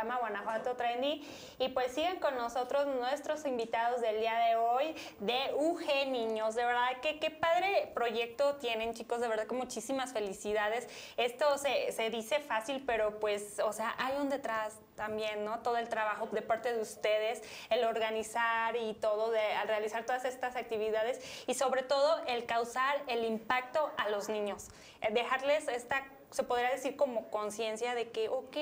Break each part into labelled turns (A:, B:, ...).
A: programa Guanajuato Trendy. Y pues siguen con nosotros nuestros invitados del día de hoy de UG Niños. De verdad que qué padre proyecto tienen, chicos. De verdad que muchísimas felicidades. Esto se, se dice fácil, pero pues, o sea, hay un detrás también, ¿no? Todo el trabajo de parte de ustedes, el organizar y todo, de, al realizar todas estas actividades y sobre todo el causar el impacto a los niños. Eh, dejarles esta se podría decir como conciencia de que, ok,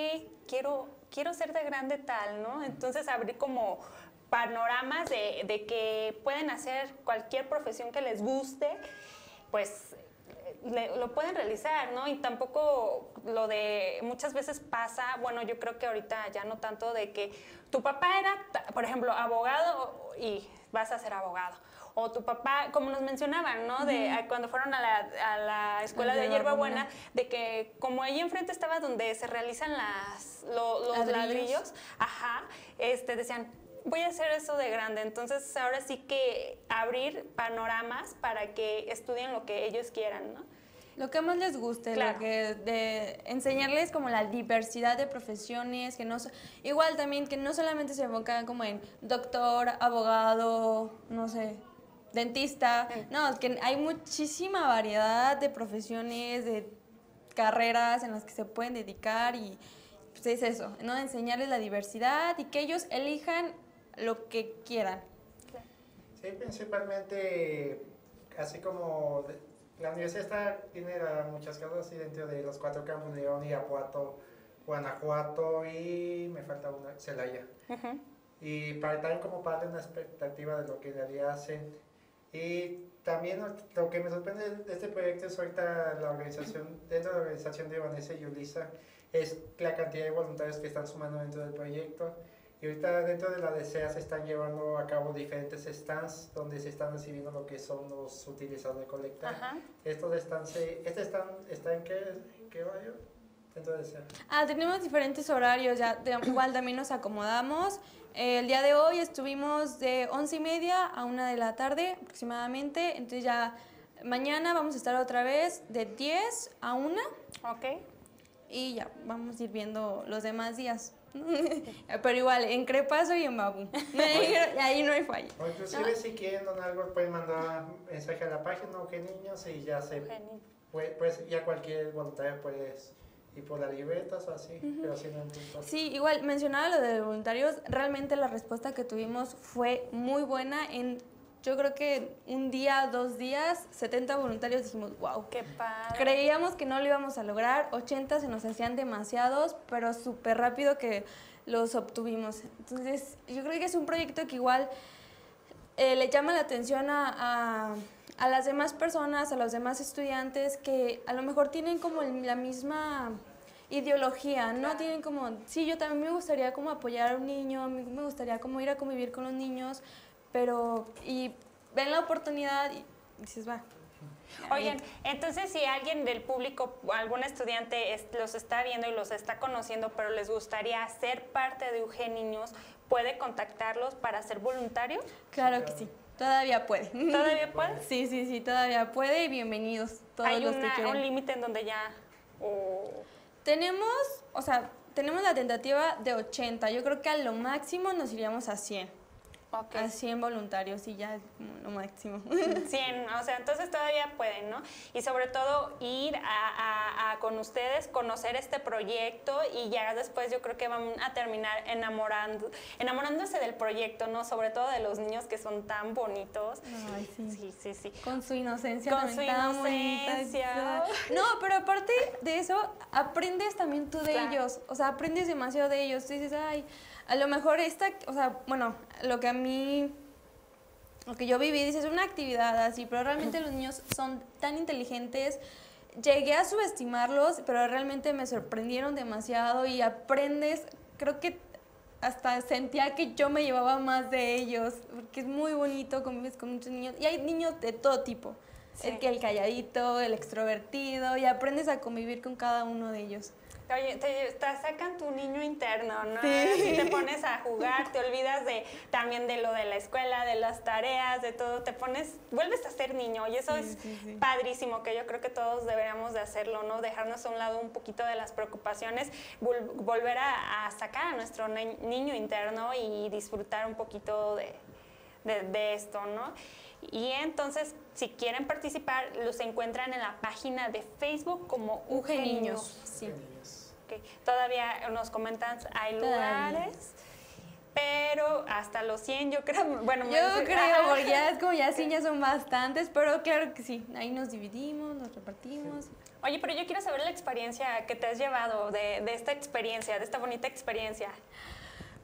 A: quiero, quiero ser de grande tal, ¿no? Entonces abrir como panoramas de, de que pueden hacer cualquier profesión que les guste, pues lo pueden realizar, ¿no? Y tampoco lo de muchas veces pasa, bueno, yo creo que ahorita ya no tanto de que tu papá era, por ejemplo, abogado y vas a ser abogado o tu papá, como nos mencionaban, ¿no? De cuando fueron a la, escuela de hierba buena, de que como ahí enfrente estaba donde se realizan las, los ladrillos. ajá, este, decían, voy a hacer eso de grande. Entonces ahora sí que abrir panoramas para que estudien lo que ellos quieran, ¿no?
B: Lo que más les guste, lo que de enseñarles como la diversidad de profesiones, que no igual también que no solamente se enfocan como en doctor, abogado, no sé, dentista. No, es que hay muchísima variedad de profesiones, de carreras en las que se pueden dedicar y pues es eso, ¿no? Enseñarles la diversidad y que ellos elijan lo que quieran.
C: Sí, principalmente, así como la universidad está, tiene muchas cosas dentro de los cuatro campos, León, Irapuato, Guanajuato y me falta una, Celaya. Y para también como parte de una expectativa de lo que en realidad hacen y también lo que me sorprende de este proyecto es ahorita la organización, dentro de la organización de Vanessa y Ulisa, es la cantidad de voluntarios que están sumando dentro del proyecto. Y ahorita dentro de la DCA se están llevando a cabo diferentes stands donde se están recibiendo lo que son los utilizados de colecta. Estos stands, ¿este stand está en qué, qué horario?
B: Ah, tenemos diferentes horarios, ya igual también nos acomodamos. El día de hoy estuvimos de once y media a una de la tarde aproximadamente, entonces ya mañana vamos a estar otra vez de 10 a 1.
A: Ok.
B: Y ya, vamos a ir viendo los demás días. Pero igual, en Crepaso y en Babu. ahí no hay falla.
C: O inclusive si quieren donar algo, pueden mandar mensaje a la página, o que niños, y ya se... Pues, ya cualquier voluntario puede y por las libretas o así, pero sí no
B: Sí, igual mencionaba lo de voluntarios, realmente la respuesta que tuvimos fue muy buena en yo creo que un día, dos días, 70 voluntarios dijimos, wow.
A: Qué padre.
B: Creíamos que no lo íbamos a lograr, 80 se nos hacían demasiados, pero súper rápido que los obtuvimos. Entonces, yo creo que es un proyecto que igual eh, le llama la atención a, a, las demás personas, a los demás estudiantes que a lo mejor tienen como la misma ideología, ¿no? Tienen como, sí, yo también me gustaría como apoyar a un niño, a mí me gustaría como ir a convivir con los niños, pero, y ven la oportunidad y dices, va.
A: Oigan, entonces si alguien del público, algún estudiante los está viendo y los está conociendo, pero les gustaría ser parte de UG Niños, ¿puede contactarlos para ser voluntario?
B: Claro que sí. Todavía puede.
A: ¿Todavía puede?
B: Sí, sí, sí, todavía puede y bienvenidos todos
A: ¿Hay
B: los que
A: quieren. un límite en donde ya...
B: Tenemos, o sea, tenemos la tentativa de 80. Yo creo que a lo máximo nos iríamos a 100. A 100 voluntarios y ya es lo máximo.
A: 100, o sea, entonces todavía pueden, ¿no? Y sobre todo ir a, con ustedes, conocer este proyecto y ya después yo creo que van a terminar enamorando, enamorándose del proyecto, ¿no? Sobre todo de los niños que son tan bonitos.
B: Ay, sí.
A: Sí, sí, sí.
B: Con su inocencia.
A: Con su inocencia.
B: No, pero aparte de eso, aprendes también tú de ellos. O sea, aprendes demasiado de ellos. Tú dices, ay a lo mejor esta, o sea, bueno, lo que a mí, lo que yo viví, dices, una actividad así, pero realmente los niños son tan inteligentes, llegué a subestimarlos, pero realmente me sorprendieron demasiado y aprendes, creo que hasta sentía que yo me llevaba más de ellos, porque es muy bonito, convives con muchos niños, y hay niños de todo tipo. el que el calladito, el extrovertido, y aprendes a convivir con cada uno de ellos.
A: Oye, te, sacan tu niño interno, ¿no? Sí. te pones a jugar, te olvidas de también de lo de la escuela, de las tareas, de todo, te pones, vuelves a ser niño y eso es padrísimo, que yo creo que todos deberíamos de hacerlo, ¿no? Dejarnos a un lado un poquito de las preocupaciones, volver a, sacar a nuestro niño interno y disfrutar un poquito de, de esto, ¿no? Y entonces, si quieren participar, los encuentran en la página de Facebook como UG Niños. Sí. Todavía nos comentan, hay lugares. Pero hasta los 100 yo creo, bueno,
B: yo creo, porque ya es como ya sí, ya son bastantes, pero claro que sí, ahí nos dividimos, nos repartimos.
A: Oye, pero yo quiero saber la experiencia que te has llevado de, de esta experiencia, de esta bonita experiencia.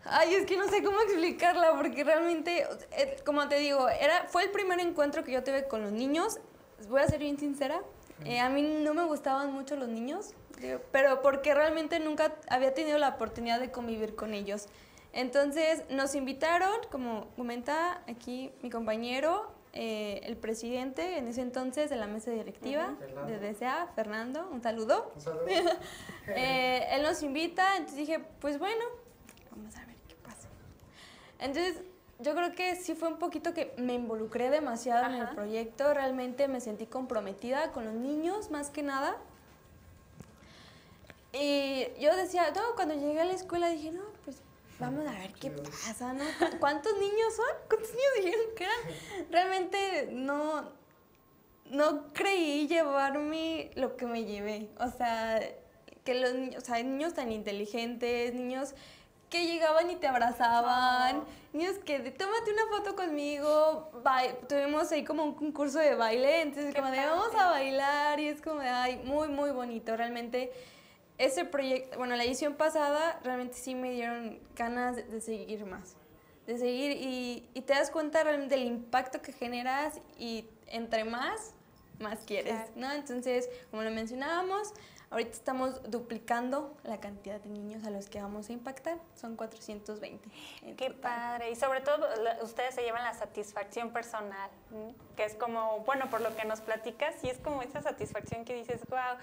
B: Ay, es que no sé cómo explicarla porque realmente, eh, como te digo, era, fue el primer encuentro que yo tuve con los niños. Voy a ser bien sincera. Eh, a mí no me gustaban mucho los niños, pero porque realmente nunca había tenido la oportunidad de convivir con ellos. Entonces nos invitaron, como comenta aquí mi compañero, eh, el presidente en ese entonces de la mesa directiva de DSA, Fernando, un saludo. Un saludo. él nos invita, entonces dije, pues bueno, vamos a ver. Entonces, yo creo que sí fue un poquito que me involucré demasiado en el proyecto, realmente me sentí comprometida con los niños más que nada. Y yo decía, no, cuando llegué a la escuela dije, no, pues vamos a ver qué pasa, ¿no? ¿Cuántos niños son? ¿Cuántos niños dijeron que eran? Realmente no, no creí llevarme lo que me llevé. O sea, que los niños, o sea, niños tan inteligentes, niños que llegaban y te abrazaban, niños que tómate una foto conmigo, tuvimos ahí como un concurso de baile, entonces como de vamos a bailar y es como de, ay, muy, muy bonito, realmente ese proyecto, bueno, la edición pasada realmente sí me dieron ganas de, seguir más, de seguir y, y, te das cuenta realmente del impacto que generas y entre más, más quieres, ¿no? Entonces, como lo mencionábamos, Ahorita estamos duplicando la cantidad de niños a los que vamos a impactar, son 420.
A: Qué padre, y sobre todo ustedes se llevan la satisfacción personal, que es como, bueno, por lo que nos platicas, y es como esa satisfacción que dices, wow,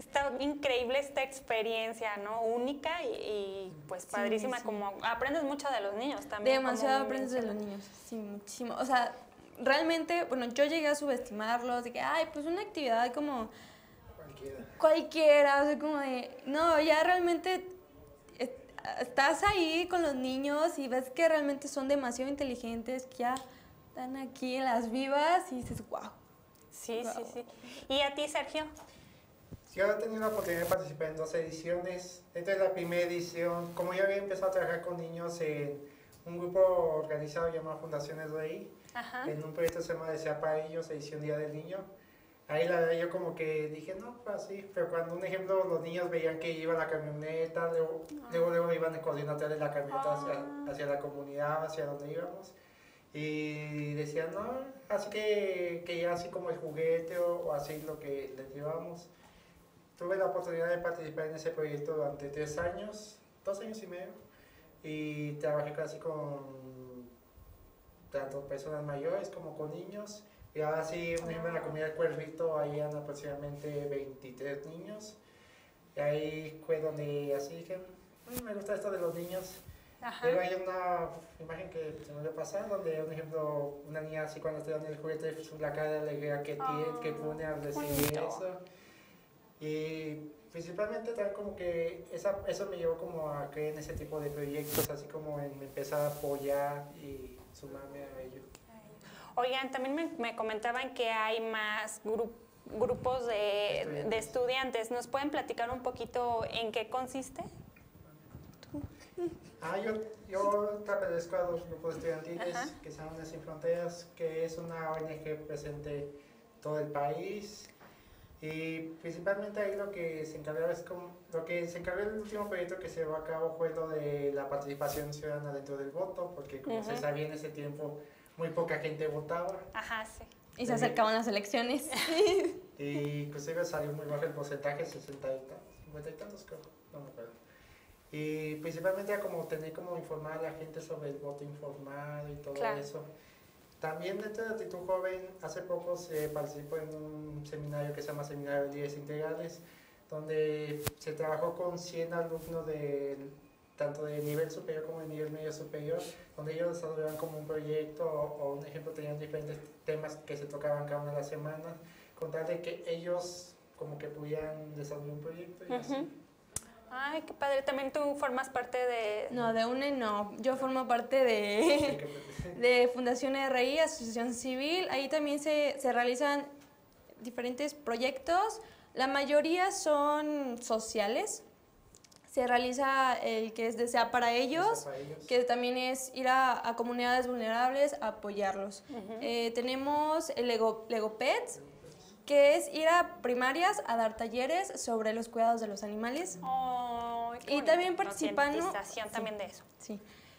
A: está increíble esta experiencia, ¿no? Única y, pues padrísima, como aprendes mucho de los niños también.
B: Demasiado aprendes de los niños, sí, muchísimo. O sea, realmente, bueno, yo llegué a subestimarlos, de que, ay, pues una actividad como Cualquiera. o sea, como de, no, ya realmente estás ahí con los niños y ves que realmente son demasiado inteligentes, que ya están aquí en las vivas y dices, wow.
A: Sí, sí, sí. ¿Y a ti, Sergio?
C: Yo he tenido la oportunidad de participar en dos ediciones. Esta es la primera edición. Como yo había empezado a trabajar con niños en un grupo organizado llamado Fundaciones Rey, en un proyecto que se llama Desea para ellos, edición Día del Niño ahí la verdad yo como que dije, no, pues así, pero cuando un ejemplo los niños veían que iba la camioneta, luego, luego, luego, iban en coordinador de la camioneta hacia, ah. hacia, la comunidad, hacia donde íbamos, y decían, no, así que, que ya así como el juguete o, así lo que les llevamos. Tuve la oportunidad de participar en ese proyecto durante tres años, dos años y medio, y trabajé casi con tanto personas mayores como con niños y ahora sí, un ejemplo, en la comida del cuervito, ahí han aproximadamente 23 niños. Y ahí fue donde así dije, mm, me gusta esto de los niños. Pero hay una imagen que se me dio pasar, donde, un ejemplo, una niña así cuando está dando el juguete, pues, la cara de alegría que, tiene, que pone al recibir eso. Y principalmente también como que esa, eso me llevó como a creer en ese tipo de proyectos, así como en empezar a apoyar y sumarme a ello.
A: Oigan, también me, comentaban que hay más grupos de, estudiantes. ¿Nos pueden platicar un poquito en qué consiste?
C: Ah, yo, yo pertenezco a dos grupos estudiantiles que son llama Sin Fronteras, que es una ONG presente en todo el país. Y principalmente ahí lo que se encargaba es como, lo que se encargó el último proyecto que se llevó a cabo fue lo de la participación ciudadana dentro del voto, porque como se sabía en ese tiempo, muy poca gente votaba.
A: Ajá, sí.
B: Y se acercaban las elecciones.
C: y inclusive salió muy bajo el porcentaje, 60 y tantos, 50 y tantos creo, no me acuerdo. Y principalmente era como tener como informar a la gente sobre el voto informado y todo eso. También dentro de Actitud Joven, hace poco se participó en un seminario que se llama Seminario de Líderes Integrales, donde se trabajó con 100 alumnos de, tanto de nivel superior como de nivel medio superior, donde ellos desarrollaban como un proyecto o, o un ejemplo, tenían diferentes temas que se tocaban cada una de las semanas, con tal de que ellos como que pudieran desarrollar un proyecto y así.
A: Ay, qué padre. También tú formas parte de...
B: No, de UNE no. Yo formo parte de, de Fundación RI, Asociación Civil. Ahí también se, se realizan diferentes proyectos. La mayoría son sociales. Se realiza el que es Desea para ellos,
C: para ellos.
B: que también es ir a, a comunidades vulnerables a apoyarlos. Eh, tenemos el Lego, Lego Pets, que es ir a primarias a dar talleres sobre los cuidados de los animales.
A: Qué
B: Y también participan, Sí.
A: también de eso.
B: Sí.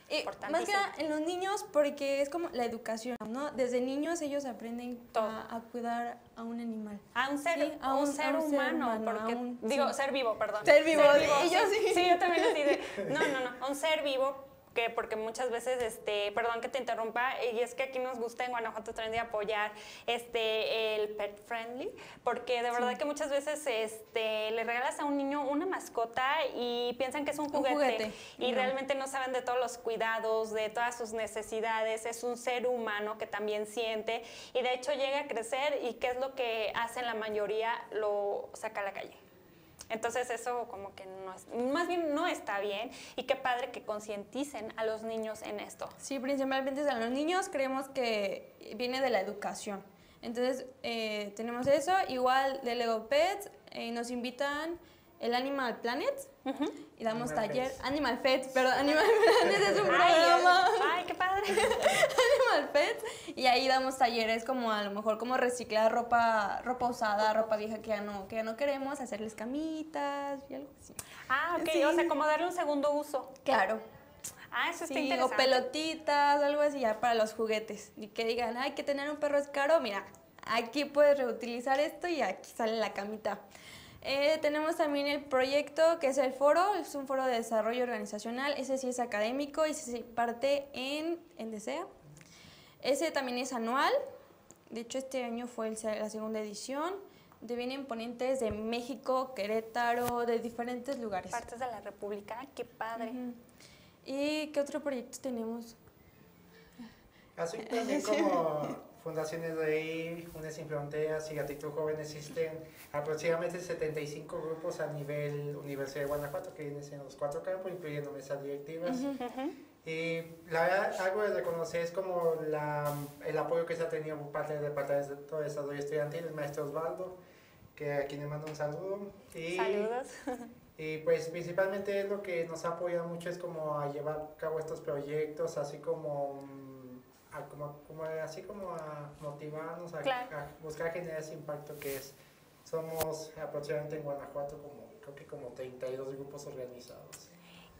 B: Y más que nada en los niños porque es como la educación, ¿no? Desde niños ellos aprenden a, a cuidar a un animal.
A: A un ser,
B: Sí,
A: a un, ser, humano, porque,
B: un-
A: digo,
B: sí.
A: ser vivo, perdón.
B: Ser vivo,
A: sí.
B: sí.
A: Sí, yo también así de, no, no, no, un ser vivo que porque muchas veces, este, perdón que te interrumpa, y es que aquí nos gusta en Guanajuato Trendy apoyar este, el pet friendly, porque de verdad que muchas veces este, le regalas a un niño una mascota y piensan que es un
B: Un
A: juguete, y
B: no.
A: realmente no saben de todos los cuidados, de todas sus necesidades, es un ser humano que también siente y de hecho llega a crecer y qué es lo que hacen la mayoría, lo saca a la calle. Entonces eso como que no es, no está bien y qué padre que concienticen a los niños en esto.
B: Sí, principalmente a los niños creemos que viene de la educación. Entonces eh, tenemos eso, igual de Lego Pets, eh, nos invitan el Animal Planet y damos
C: Animal
B: taller,
C: Pets.
B: Animal Pets, perdón, Animal Planet es un
A: Ay,
B: programa.
A: ay, qué padre.
B: Animal Pets y ahí damos talleres como a lo mejor como reciclar ropa ropa usada, ropa vieja que ya no que ya no queremos, hacerles camitas y algo así.
A: Ah, ok,
B: Sí.
A: o sea, como darle un segundo uso.
B: Claro.
A: Ah, eso está
B: Sí, o
A: interesante.
B: pelotitas, algo así ya para los juguetes. Y que digan, ay, que tener un perro es caro, mira, aquí puedes reutilizar esto y aquí sale la camita. Eh, tenemos también el proyecto que es el foro, es un foro de desarrollo organizacional, ese sí es académico y se parte en, en DESEA. Ese también es anual, de hecho este año fue el la segunda edición, de vienen ponentes de México, Querétaro, de diferentes lugares.
A: Partes de la República, qué padre.
B: ¿Y qué otro proyecto tenemos?
C: Así también como Fundaciones de ahí, UNES Sin Fronteras y Actitud Joven existen aproximadamente 75 grupos a nivel Universidad de Guanajuato que vienen siendo los cuatro campos, incluyendo mesas directivas.
A: Ujú.
C: Y la verdad, algo de reconocer es como la, el apoyo que se ha tenido por parte del Departamento de Desarrollo Estudiantil, el maestro Osvaldo, que a quien le mando un saludo. Y,
A: Saludos.
C: y pues principalmente lo que nos ha apoyado mucho es como a llevar a cabo estos proyectos, así como, mm, a, como, como así como a motivarnos, a,
A: Claro.
C: a buscar generar ese impacto que es. Somos aproximadamente en Guanajuato como, creo que como 32 grupos organizados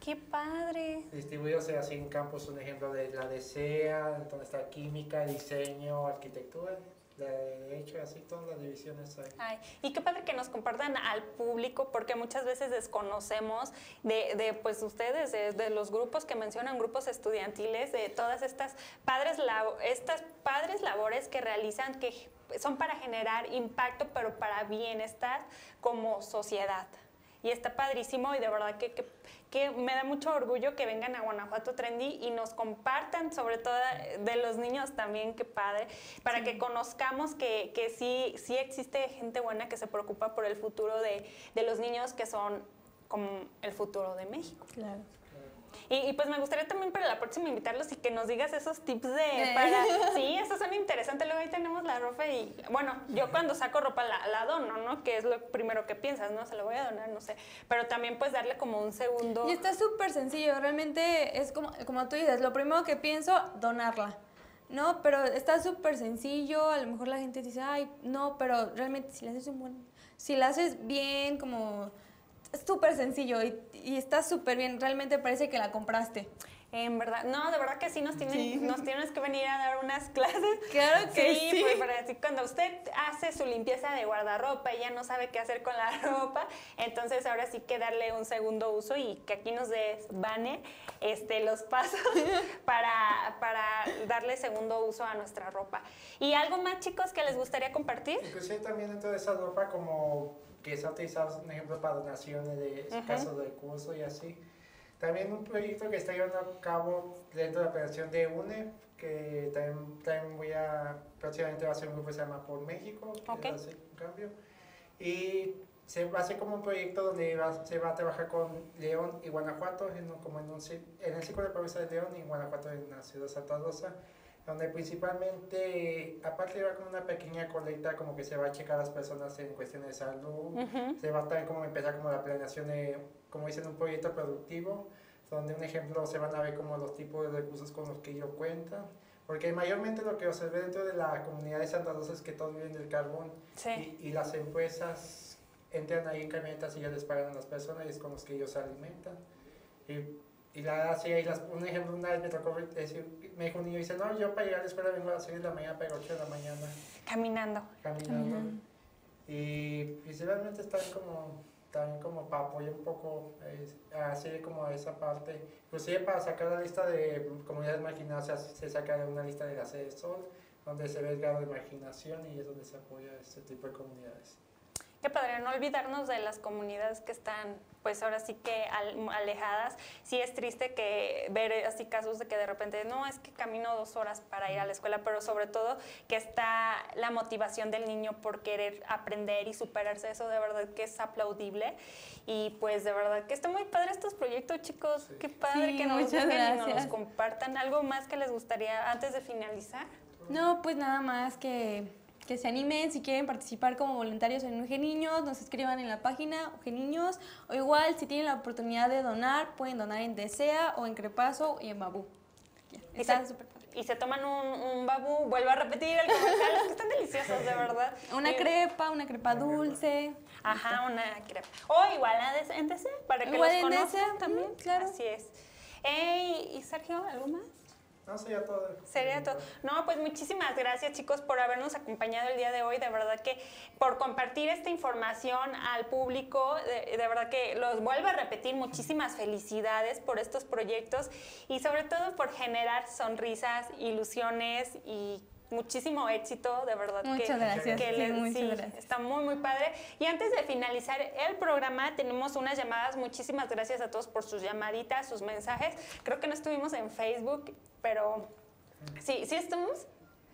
A: Qué padre.
C: distribuidos así en campus, un ejemplo de la DESEA, donde está química, diseño, arquitectura, de derecho, así todas las divisiones hay.
A: Ay, y qué padre que nos compartan al público, porque muchas veces desconocemos de, de, pues ustedes, de, los grupos que mencionan, grupos estudiantiles, de todas estas padres, labo- estas padres labores que realizan, que son para generar impacto, pero para bienestar como sociedad. Y está padrísimo y de verdad que, que me da mucho orgullo que vengan a Guanajuato Trendy y nos compartan, sobre todo de los niños también, qué padre, para que conozcamos que, que sí, sí existe gente buena que se preocupa por el futuro de, de los niños que son como el futuro de México.
B: Claro.
A: Y, y, pues me gustaría también para la próxima invitarlos y que nos digas esos tips de
B: Eh.
A: para sí, eso suena interesante. Luego ahí tenemos la ropa y bueno, yo cuando saco ropa la, la dono, ¿no? Que es lo primero que piensas, ¿no? Se lo voy a donar, no sé. Pero también pues darle como un segundo.
B: Y está súper sencillo, realmente es como, como tú dices, lo primero que pienso, donarla. ¿No? Pero está súper sencillo, a lo mejor la gente dice, ay, no, pero realmente si la haces un buen, si la haces bien, como, súper sencillo y, y está súper bien, realmente parece que la compraste.
A: En verdad, no, de verdad que sí nos, tienen, nos tienes que venir a dar unas clases.
B: Claro que sí.
A: Pues, para así, cuando usted hace su limpieza de guardarropa y ya no sabe qué hacer con la ropa, entonces ahora sí que darle un segundo uso y que aquí nos desvane este, los pasos para, para darle segundo uso a nuestra ropa. ¿Y algo más, chicos, que les gustaría compartir?
C: Inclusive también dentro de esa ropa como que se ha utilizado, por ejemplo, para donaciones de casos de curso y así. También un proyecto que está llevando a cabo dentro de la operación de UNE, que también, también voy a, próximamente va a ser un grupo que se llama Por México, que va a ser un cambio. Y se va a hacer como un proyecto donde se va a trabajar con León y Guanajuato, en, como en, un, en el ciclo de provincia de León y Guanajuato en la ciudad de Santa Rosa, donde principalmente, aparte de con una pequeña colecta, como que se va a checar a las personas en cuestiones de salud, se va a también como empezar como la planeación de como dicen, un proyecto productivo, donde un ejemplo se van a ver como los tipos de recursos con los que ellos cuentan. Porque mayormente lo que observé dentro de la comunidad de Santa Rosa es que todos viven del carbón y, y, las empresas entran ahí en camionetas y ya les pagan a las personas y es con los que ellos se alimentan. Y, y la así, las, un ejemplo, una vez me tocó decir, me dijo un niño, dice, no, yo para llegar a la escuela vengo a las 6 de la mañana, para 8 de la mañana.
A: Caminando.
C: Caminando. Y principalmente están como también como para apoyar un poco así como esa parte, inclusive para sacar la lista de comunidades marginadas se saca una lista de la sede Sol, donde se ve el grado de marginación y es donde se apoya este tipo de comunidades.
A: Qué padre, no olvidarnos de las comunidades que están, pues ahora sí que alejadas. Sí es triste que ver así casos de que de repente, no, es que camino dos horas para ir a la escuela, pero sobre todo que está la motivación del niño por querer aprender y superarse, eso de verdad que es aplaudible. Y pues de verdad que está muy padre estos proyectos, chicos. Qué padre que nos, nos compartan. ¿Algo más que les gustaría antes de finalizar?
B: No, pues nada más que que se animen, si quieren participar como voluntarios en UG Niños, nos escriban en la página UG Niños, o igual si tienen la oportunidad de donar, pueden donar en Desea o en Crepaso y en Babú.
A: Está súper y se toman un, un babú, vuelvo a repetir el comentario, que están deliciosos, de verdad.
B: Una crepa, una crepa dulce.
A: Ajá, una crepa. O igual en Desea, para que igual los conozcan
B: también, claro.
A: Así es. ¿Y Sergio, algo más?
C: No, sería todo.
A: Sería todo. No, pues muchísimas gracias chicos por habernos acompañado el día de hoy. De verdad que por compartir esta información al público, de, verdad que los vuelvo a repetir, muchísimas felicidades por estos proyectos y sobre todo por generar sonrisas, ilusiones y muchísimo éxito, de verdad.
B: Muchas gracias.
A: Que Está muy, muy padre. Y antes de finalizar el programa, tenemos unas llamadas. Muchísimas gracias a todos por sus llamaditas, sus mensajes. Creo que no estuvimos en Facebook, pero sí, sí estamos.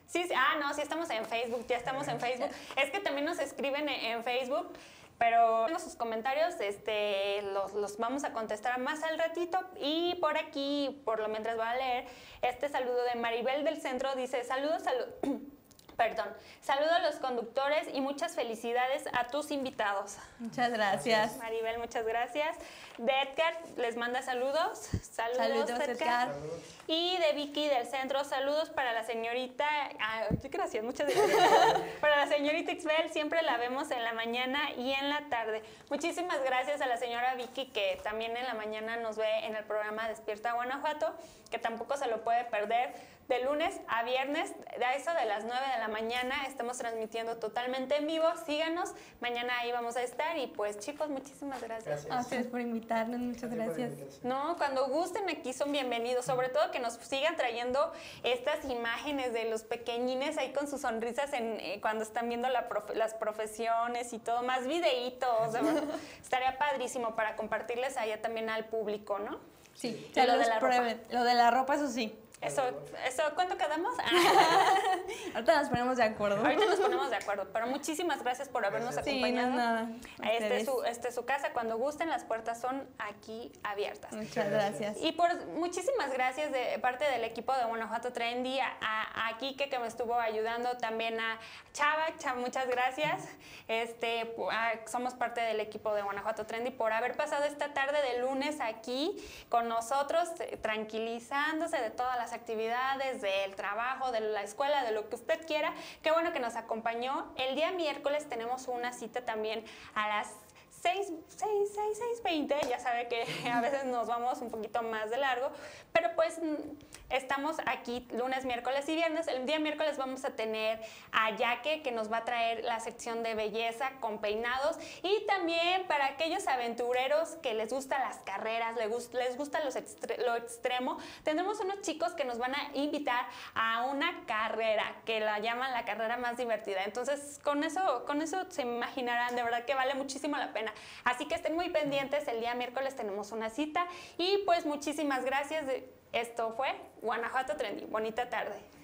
A: Sí, ah, no, sí estamos en Facebook, ya estamos en Facebook. Es que también nos escriben en Facebook. Pero sus comentarios este, los, los, vamos a contestar más al ratito. Y por aquí, por lo mientras voy a leer, este saludo de Maribel del Centro dice, saludos, saludos. Perdón. Saludo a los conductores y muchas felicidades a tus invitados.
B: Muchas gracias.
A: Maribel, muchas gracias. De Edgar les manda saludos. Saludos, Edgar. Y de Vicky del centro, saludos para la señorita. Ah, gracias, muchas gracias. para la señorita Ixbel, siempre la vemos en la mañana y en la tarde. Muchísimas gracias a la señora Vicky que también en la mañana nos ve en el programa Despierta Guanajuato, que tampoco se lo puede perder de lunes a viernes, a eso de las 9 de la mañana, estamos transmitiendo totalmente en vivo. Síganos, mañana ahí vamos a estar. Y pues, chicos, muchísimas gracias.
B: Gracias, ustedes por invitarnos, muchas gracias.
A: No, cuando gusten aquí son bienvenidos. Sobre todo que nos sigan trayendo estas imágenes de los pequeñines ahí con sus sonrisas en, eh, cuando están viendo las profesiones y todo, más videitos. Estaría padrísimo para compartirles allá también al público, ¿no?
B: Sí, lo de la ropa. Lo de la ropa, eso sí.
A: Eso, eso, ¿cuánto quedamos?
B: Ahorita nos ponemos de acuerdo.
A: Ahorita nos ponemos de acuerdo, pero muchísimas gracias por habernos acompañado.
B: Sí, nada.
A: Este es, su, este su casa, cuando gusten las puertas son aquí abiertas.
B: Muchas gracias.
A: Y por muchísimas gracias de parte del equipo de Guanajuato Trendy, a, a Kike que me estuvo ayudando, también a Chava, Chava muchas gracias. Este, somos parte del equipo de Guanajuato Trendy por haber pasado esta tarde de lunes aquí con nosotros, eh, tranquilizándose de todas las actividades, del trabajo, de la escuela, de lo que usted quiera. Qué bueno que nos acompañó. El día miércoles tenemos una cita también a las 6, 6, 6, 6, 20, ya sabe que a veces nos vamos un poquito más de largo, pero pues mm, estamos aquí lunes, miércoles y viernes. El día miércoles vamos a tener a Yaque que nos va a traer la sección de belleza con peinados y también para aquellos aventureros que les gustan las carreras, les gusta, les gusta los lo extremo, tendremos unos chicos que nos van a invitar a una carrera que la llaman la carrera más divertida. Entonces, con eso, con eso se imaginarán, de verdad que vale muchísimo la pena. Así que estén muy pendientes, el día miércoles tenemos una cita y pues muchísimas gracias. Esto fue Guanajuato Trendy. Bonita tarde.